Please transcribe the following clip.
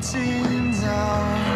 Team out